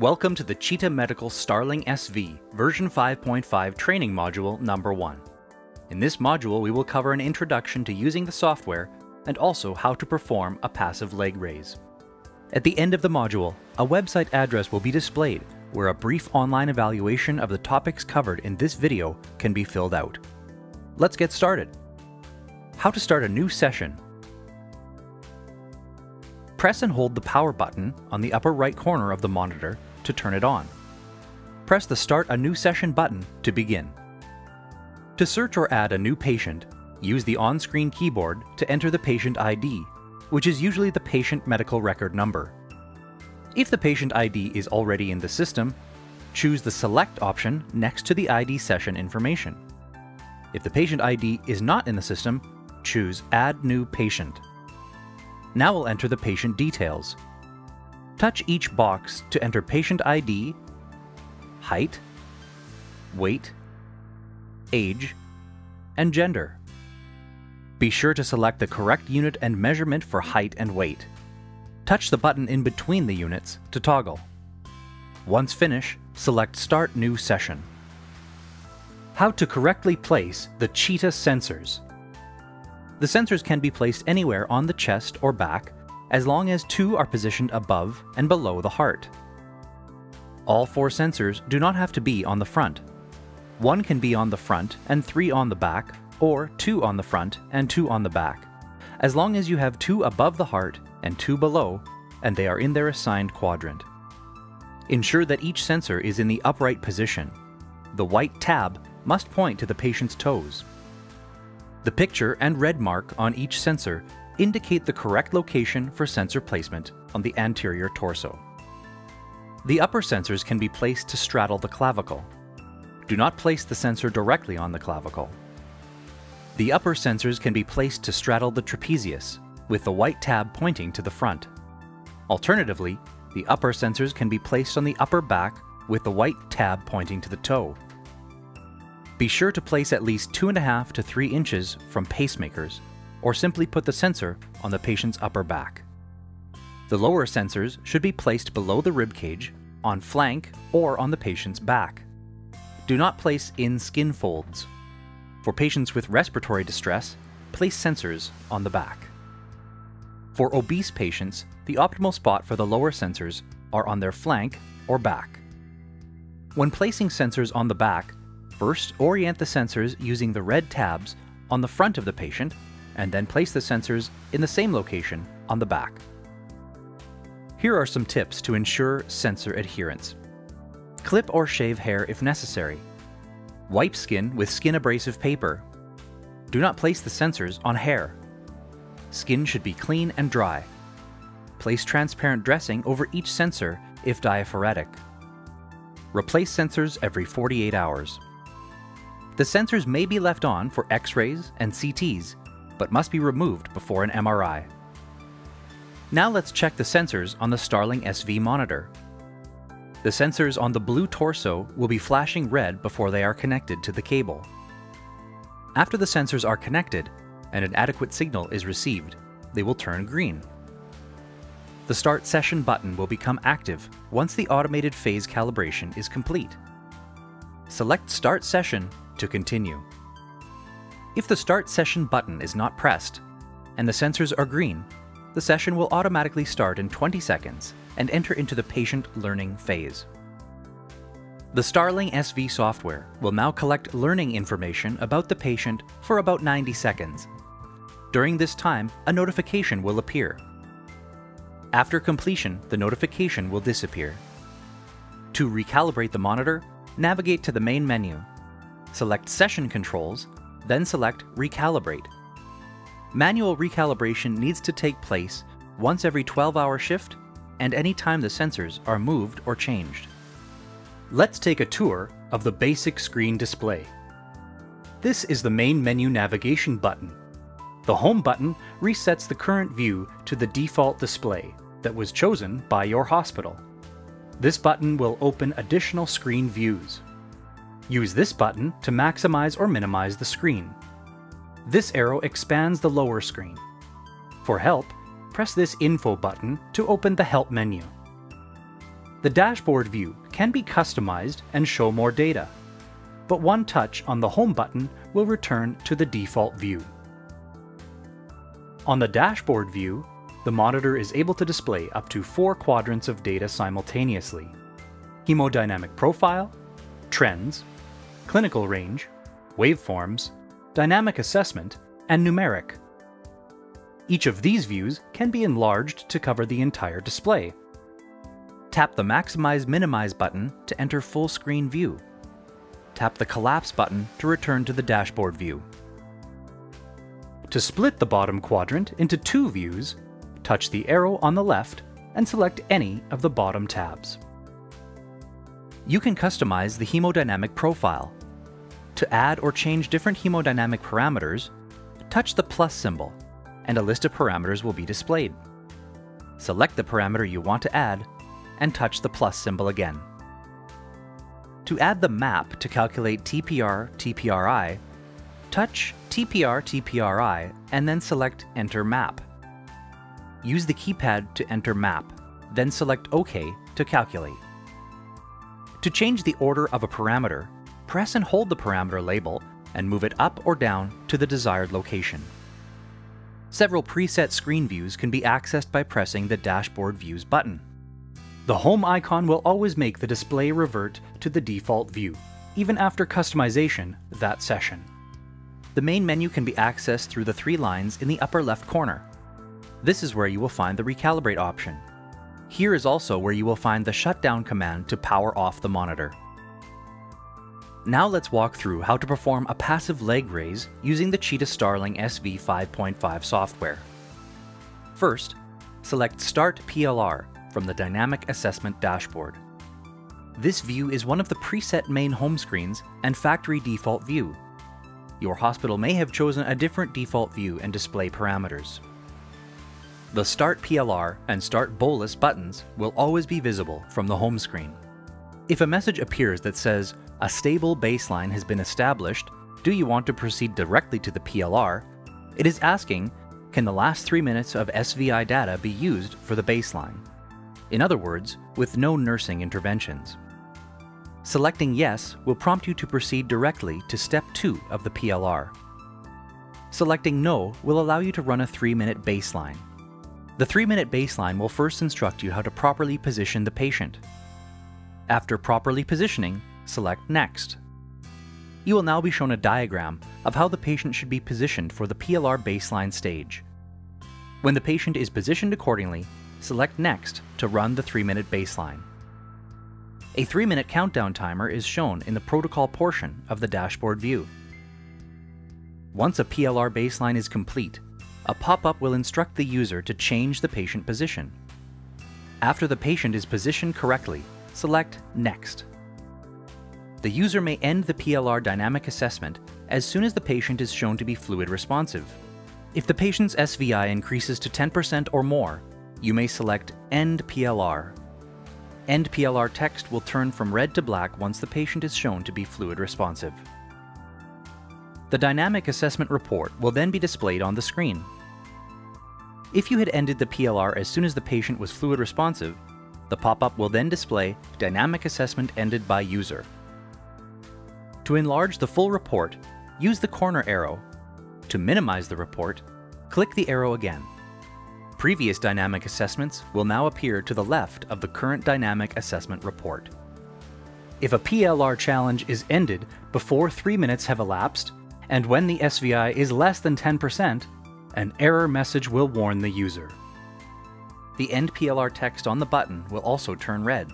Welcome to the Cheetah Medical Starling SV version 5.5 training module number 1. In this module we will cover an introduction to using the software and also how to perform a passive leg raise. At the end of the module, a website address will be displayed where a brief online evaluation of the topics covered in this video can be filled out. Let's get started. How to start a new session Press and hold the power button on the upper right corner of the monitor to turn it on. Press the Start a New Session button to begin. To search or add a new patient, use the on-screen keyboard to enter the patient ID, which is usually the patient medical record number. If the patient ID is already in the system, choose the Select option next to the ID session information. If the patient ID is not in the system, choose Add New Patient. Now we'll enter the patient details. Touch each box to enter patient ID, height, weight, age, and gender. Be sure to select the correct unit and measurement for height and weight. Touch the button in between the units to toggle. Once finished, select Start New Session. How to correctly place the Cheetah sensors. The sensors can be placed anywhere on the chest or back, as long as two are positioned above and below the heart. All four sensors do not have to be on the front. One can be on the front and three on the back, or two on the front and two on the back, as long as you have two above the heart and two below, and they are in their assigned quadrant. Ensure that each sensor is in the upright position. The white tab must point to the patient's toes. The picture and red mark on each sensor indicate the correct location for sensor placement on the anterior torso. The upper sensors can be placed to straddle the clavicle. Do not place the sensor directly on the clavicle. The upper sensors can be placed to straddle the trapezius, with the white tab pointing to the front. Alternatively, the upper sensors can be placed on the upper back with the white tab pointing to the toe. Be sure to place at least 2.5 to 3 inches from pacemakers, or simply put the sensor on the patient's upper back. The lower sensors should be placed below the rib cage, on flank, or on the patient's back. Do not place in skin folds. For patients with respiratory distress, place sensors on the back. For obese patients, the optimal spot for the lower sensors are on their flank or back. When placing sensors on the back, First, orient the sensors using the red tabs on the front of the patient, and then place the sensors in the same location on the back. Here are some tips to ensure sensor adherence. Clip or shave hair if necessary. Wipe skin with skin abrasive paper. Do not place the sensors on hair. Skin should be clean and dry. Place transparent dressing over each sensor if diaphoretic. Replace sensors every 48 hours. The sensors may be left on for X-rays and CTs, but must be removed before an MRI. Now let's check the sensors on the Starling SV monitor. The sensors on the blue torso will be flashing red before they are connected to the cable. After the sensors are connected and an adequate signal is received, they will turn green. The Start Session button will become active once the automated phase calibration is complete. Select Start Session to continue. If the Start Session button is not pressed, and the sensors are green, the session will automatically start in 20 seconds and enter into the patient learning phase. The Starling SV software will now collect learning information about the patient for about 90 seconds. During this time, a notification will appear. After completion, the notification will disappear. To recalibrate the monitor, navigate to the main menu select Session Controls, then select Recalibrate. Manual recalibration needs to take place once every 12-hour shift and any time the sensors are moved or changed. Let's take a tour of the basic screen display. This is the main menu navigation button. The Home button resets the current view to the default display that was chosen by your hospital. This button will open additional screen views. Use this button to maximize or minimize the screen. This arrow expands the lower screen. For help, press this Info button to open the Help menu. The dashboard view can be customized and show more data, but one touch on the Home button will return to the default view. On the dashboard view, the monitor is able to display up to four quadrants of data simultaneously. Hemodynamic profile, trends, clinical range, waveforms, dynamic assessment, and numeric. Each of these views can be enlarged to cover the entire display. Tap the Maximize Minimize button to enter full screen view. Tap the Collapse button to return to the dashboard view. To split the bottom quadrant into two views, touch the arrow on the left and select any of the bottom tabs. You can customize the hemodynamic profile. To add or change different hemodynamic parameters, touch the plus symbol, and a list of parameters will be displayed. Select the parameter you want to add, and touch the plus symbol again. To add the map to calculate TPR TPRI, touch TPR TPRI and then select Enter Map. Use the keypad to enter map, then select OK to calculate. To change the order of a parameter, press and hold the parameter label and move it up or down to the desired location. Several preset screen views can be accessed by pressing the Dashboard Views button. The Home icon will always make the display revert to the default view, even after customization that session. The main menu can be accessed through the three lines in the upper left corner. This is where you will find the Recalibrate option, here is also where you will find the shutdown command to power off the monitor. Now let's walk through how to perform a passive leg raise using the Cheetah Starling SV 5.5 software. First, select Start PLR from the Dynamic Assessment dashboard. This view is one of the preset main home screens and factory default view. Your hospital may have chosen a different default view and display parameters. The Start PLR and Start Bolus buttons will always be visible from the home screen. If a message appears that says, a stable baseline has been established, do you want to proceed directly to the PLR, it is asking, can the last 3 minutes of SVI data be used for the baseline? In other words, with no nursing interventions. Selecting Yes will prompt you to proceed directly to Step 2 of the PLR. Selecting No will allow you to run a 3-minute baseline. The 3-minute baseline will first instruct you how to properly position the patient. After properly positioning, select Next. You will now be shown a diagram of how the patient should be positioned for the PLR baseline stage. When the patient is positioned accordingly, select Next to run the 3-minute baseline. A 3-minute countdown timer is shown in the protocol portion of the dashboard view. Once a PLR baseline is complete, a pop-up will instruct the user to change the patient position. After the patient is positioned correctly, select Next. The user may end the PLR dynamic assessment as soon as the patient is shown to be fluid responsive. If the patient's SVI increases to 10% or more, you may select End PLR. End PLR text will turn from red to black once the patient is shown to be fluid responsive. The dynamic assessment report will then be displayed on the screen. If you had ended the PLR as soon as the patient was fluid responsive, the pop-up will then display Dynamic Assessment Ended by User. To enlarge the full report, use the corner arrow. To minimize the report, click the arrow again. Previous dynamic assessments will now appear to the left of the current dynamic assessment report. If a PLR challenge is ended before 3 minutes have elapsed, and when the SVI is less than 10%, an error message will warn the user. The end PLR text on the button will also turn red.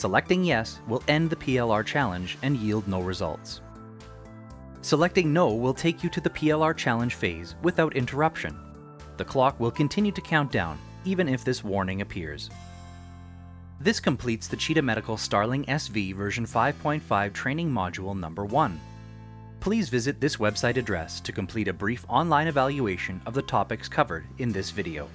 Selecting Yes will end the PLR challenge and yield no results. Selecting No will take you to the PLR challenge phase without interruption. The clock will continue to count down, even if this warning appears. This completes the Cheetah Medical Starling SV version 5.5 training module number 1 please visit this website address to complete a brief online evaluation of the topics covered in this video.